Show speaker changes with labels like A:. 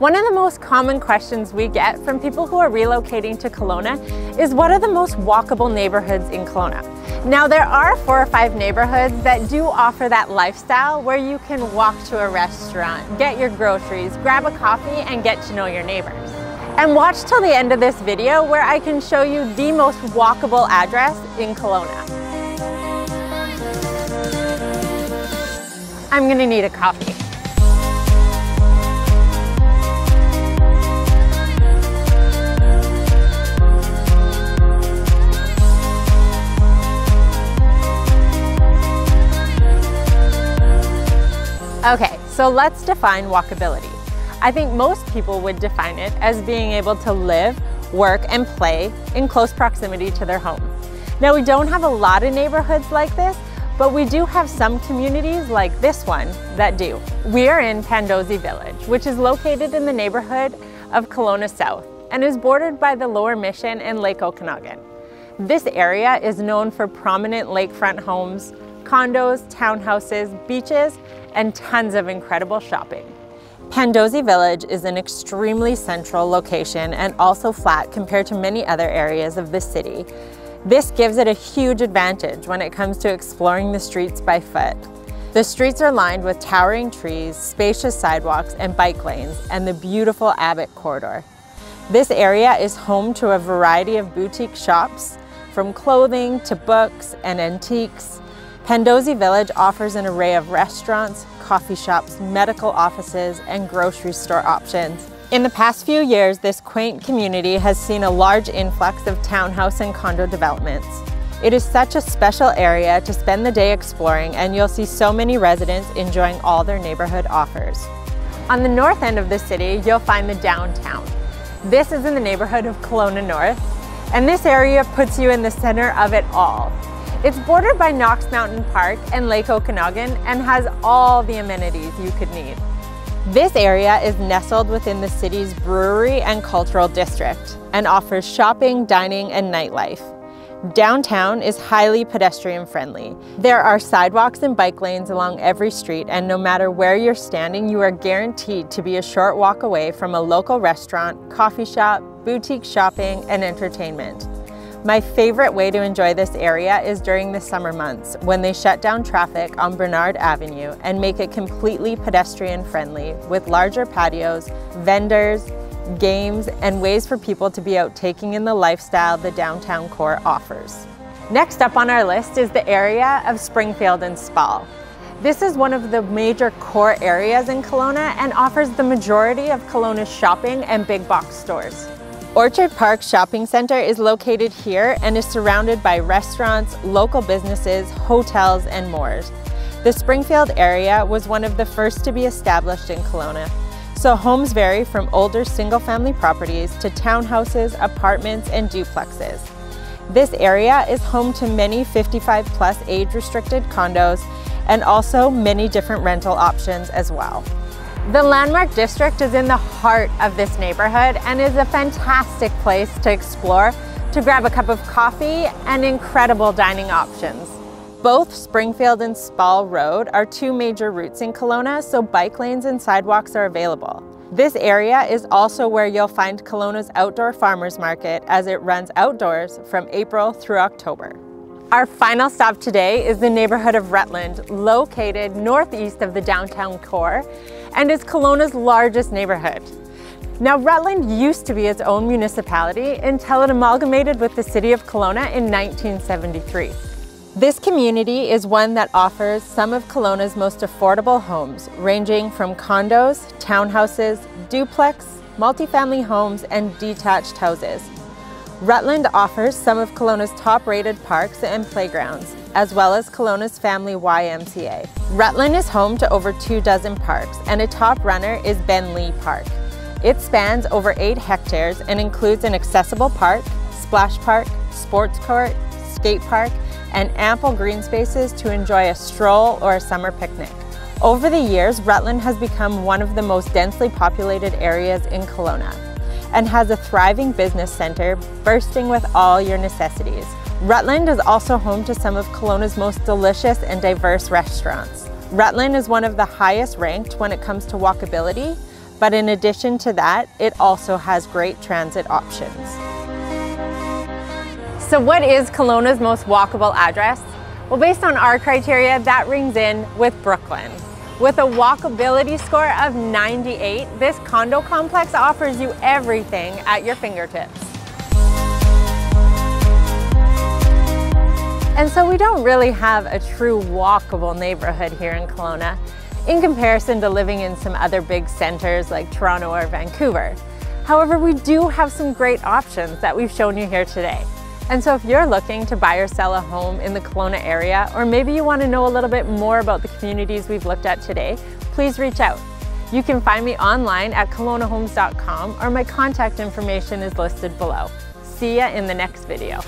A: One of the most common questions we get from people who are relocating to Kelowna is what are the most walkable neighborhoods in Kelowna? Now there are four or five neighborhoods that do offer that lifestyle where you can walk to a restaurant, get your groceries, grab a coffee and get to know your neighbors. And watch till the end of this video where I can show you the most walkable address in Kelowna. I'm gonna need a coffee. Okay, so let's define walkability. I think most people would define it as being able to live, work, and play in close proximity to their home. Now we don't have a lot of neighborhoods like this, but we do have some communities like this one that do. We are in Pandosy Village, which is located in the neighborhood of Kelowna South and is bordered by the Lower Mission and Lake Okanagan. This area is known for prominent lakefront homes, condos, townhouses, beaches, and tons of incredible shopping. Pandosy Village is an extremely central location and also flat compared to many other areas of the city. This gives it a huge advantage when it comes to exploring the streets by foot. The streets are lined with towering trees, spacious sidewalks and bike lanes, and the beautiful Abbott Corridor. This area is home to a variety of boutique shops, from clothing to books and antiques, Pandosy Village offers an array of restaurants, coffee shops, medical offices, and grocery store options. In the past few years, this quaint community has seen a large influx of townhouse and condo developments. It is such a special area to spend the day exploring and you'll see so many residents enjoying all their neighborhood offers. On the north end of the city, you'll find the downtown. This is in the neighborhood of Kelowna North, and this area puts you in the center of it all. It's bordered by Knox Mountain Park and Lake Okanagan and has all the amenities you could need. This area is nestled within the city's brewery and cultural district and offers shopping, dining, and nightlife. Downtown is highly pedestrian friendly. There are sidewalks and bike lanes along every street and no matter where you're standing, you are guaranteed to be a short walk away from a local restaurant, coffee shop, boutique shopping, and entertainment. My favorite way to enjoy this area is during the summer months when they shut down traffic on Bernard Avenue and make it completely pedestrian friendly with larger patios, vendors, games, and ways for people to be out taking in the lifestyle the downtown core offers. Next up on our list is the area of Springfield and Spall. This is one of the major core areas in Kelowna and offers the majority of Kelowna's shopping and big box stores. Orchard Park Shopping Center is located here and is surrounded by restaurants, local businesses, hotels, and more. The Springfield area was one of the first to be established in Kelowna, so homes vary from older single-family properties to townhouses, apartments, and duplexes. This area is home to many 55 plus age-restricted condos and also many different rental options as well. The Landmark District is in the heart of this neighborhood and is a fantastic place to explore, to grab a cup of coffee and incredible dining options. Both Springfield and Spall Road are two major routes in Kelowna, so bike lanes and sidewalks are available. This area is also where you'll find Kelowna's Outdoor Farmers Market as it runs outdoors from April through October. Our final stop today is the neighborhood of Rutland, located northeast of the downtown core, and is Kelowna's largest neighborhood. Now, Rutland used to be its own municipality until it amalgamated with the city of Kelowna in 1973. This community is one that offers some of Kelowna's most affordable homes, ranging from condos, townhouses, duplex, multifamily homes, and detached houses. Rutland offers some of Kelowna's top-rated parks and playgrounds, as well as Kelowna's family YMCA. Rutland is home to over two dozen parks, and a top runner is Ben Lee Park. It spans over eight hectares and includes an accessible park, splash park, sports court, skate park, and ample green spaces to enjoy a stroll or a summer picnic. Over the years, Rutland has become one of the most densely populated areas in Kelowna and has a thriving business center bursting with all your necessities. Rutland is also home to some of Kelowna's most delicious and diverse restaurants. Rutland is one of the highest ranked when it comes to walkability, But in addition to that, it also has great transit options. So what is Kelowna's most walkable address? Well, based on our criteria, that rings in with Brooklyn. With a walkability score of 98, this condo complex offers you everything at your fingertips. And so we don't really have a true walkable neighborhood here in Kelowna in comparison to living in some other big centers like Toronto or Vancouver. However, we do have some great options that we've shown you here today. And so if you're looking to buy or sell a home in the Kelowna area, or maybe you want to know a little bit more about the communities we've looked at today, please reach out. You can find me online at kelownahomes.com or my contact information is listed below. See ya in the next video.